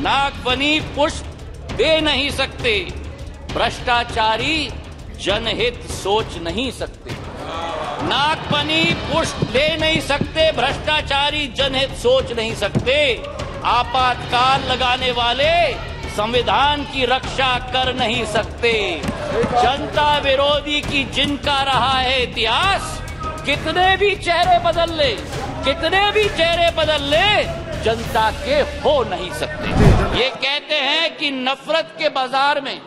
नागफनी पुष्प दे नहीं सकते। भ्रष्टाचारी जनहित सोच नहीं सकते। नागफनी पुष्प दे नहीं सकते, भ्रष्टाचारी जनहित सोच नहीं सकते। आपातकाल लगाने वाले संविधान की रक्षा कर नहीं सकते। जनता विरोधी की जिनका रहा है इतिहास, कितने भी चेहरे बदल ले, कितने भी चेहरे बदल ले जनता के हो नहीं सकते। ये कहते हैं कि नफरत के बाज़ार में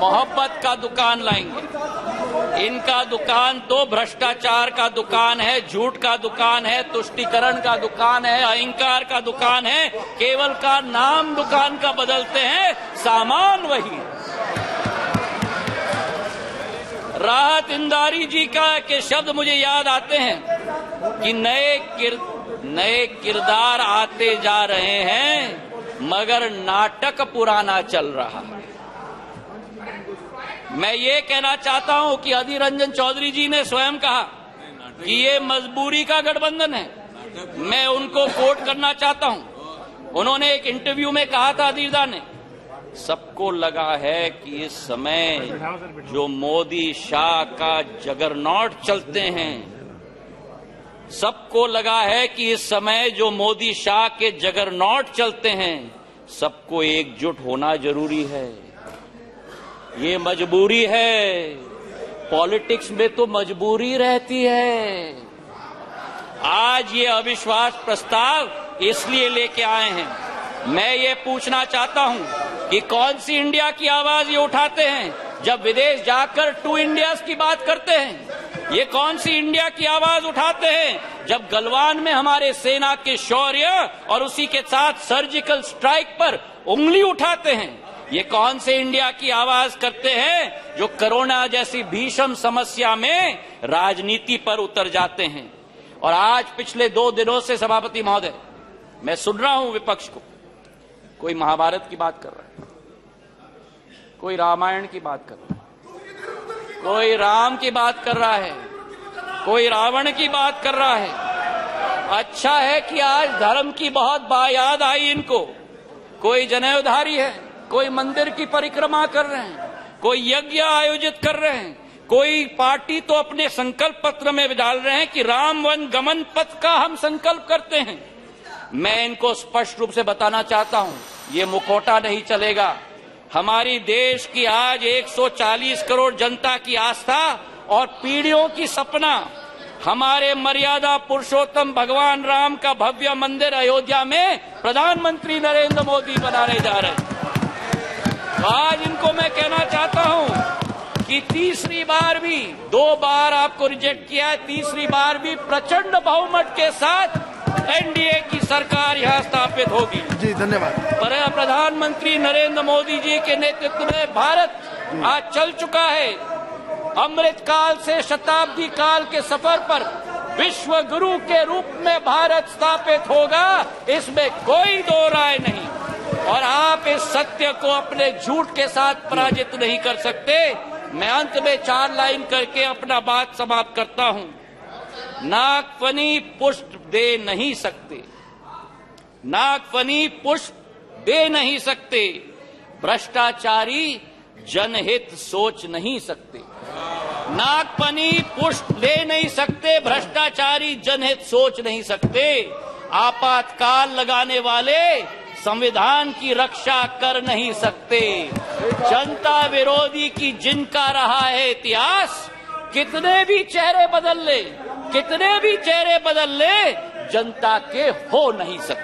मोहब्बत का दुकान लाएँगे। इनका दुकान तो भ्रष्टाचार का दुकान है, झूठ का दुकान है, तुष्टिकरण का दुकान है, अहंकार का दुकान है, केवल का नाम दुकान का बदलते हैं, सामान वही राहत इंदारी जी का के शब्द मुझे याद आते हैं कि नए किर, नए किरदार आते जा रहे हैं मगर नाटक पुराना चल रहा है। मैं ये कहना चाहता हूँ कि अधीर रंजन चौधरी जी ने स्वयं कहा कि ये मजबूरी का गठबंधन है। मैं उनको कोट करना चाहता हूँ। उन्होंने एक इंटरव्यू में कहा था अधीरदा ने सबको लगा है कि इस समय जो मोदी शाह का जगरनॉट चलते हैं, सबको लगा है कि इस समय जो मोदी शाह के जगरनॉट चलते हैं, सबको एकजुट होना ज़रूरी है। ये मजबूरी है। पॉलिटिक्स में तो मजबूरी रहती है। आज ये अविश्वास प्रस्ताव इसलिए लेके आए हैं। मैं ये पूछना चाहता हूँ कि कौन सी इंडिया की आवाज़ ये उठाते हैं जब विदेश जाकर टू इंडिया की बात करते हैं? ये कौन सी इंडिया की आवाज़ उठाते हैं जब गलवान में हमारे सेना के शौर्य और उसी के साथ सर्जिकल स्ट्राइक पर उंगली उठाते हैं? ये कौन से इंडिया की आवाज़ करते हैं जो कोरोना जैसी भीषण समस्या में राजनीति पर उतर जाते हैं? और आज पिछले दो दिनों से सभापति महोदय, मैं सुन रहा हूँ विपक्ष को। कोई महाभारत की बात कर रहा है। कोई रामायण की बात कर रहा है। कोई राम की बात कर रहा है। कोई रावण की बात कर रहा है। अच्छा है कि आज धर्म की बहुत बायाद आई इनको। कोई जनेवधारी है, कोई मंदिर की परिक्रमा कर रहे हैं, कोई यज्ञ आयोजित कर रहे हैं, कोई पार्टी तो अपने संकल्प पत्र में डाल रहे हैं कि राम वन गमन पथ का हम संकल्प करते हैं। मैं इनको स्पष्ट रूप से बताना चाहता हूँ, ये मुखोटा नहीं चलेगा। हमारी देश की आज 140 करोड़ जनता की आस्था और पीढ़ियों की सपना, हमारे मर्यादा पुरुषोत्तम भगवान राम का भव्य मंदिर अयोध्या में प्रधानमंत्री नरेंद्र मोदी बनाने जा रहे हैं। तो आज इनको मैं कहना चाहता हूँ कि तीसरी बार भी, दो बार आपको रिजेक्ट किया है, तीसरी बार भी प्रचंड बहुमत के साथ एनडीए की सरकार यहाँ स्थापित होगी। जी धन्यवाद। पर प्रधानमंत्री नरेंद्र मोदी जी के नेतृत्व में भारत आज चल चुका है। अमृत काल से शताब्दी काल के सफ़र पर विश्व गुरु के रूप में भारत स्थापित होगा इसमें कोई दो राय नहीं। और आप इस सत्य को अपने झूठ के साथ पराजित नहीं कर सकते। मैं अंत में चार लाइन करके अपना बात समाप्त करता हूँ। नागफनी पुष्प दे नहीं सकते। नागफनी पुष्प दे नहीं सकते। भ्रष्टाचारी जनहित सोच नहीं सकते। नागफनी पुष्प दे नहीं सकते, भ्रष्टाचारी जनहित सोच नहीं सकते। आपातकाल लगाने वाले संविधान की रक्षा कर नहीं सकते। जनता विरोधी की जिनका रहा है इतिहास कितने भी चेहरे बदल ले, कितने भी चेहरे बदल ले, जनता के हो नहीं सकते।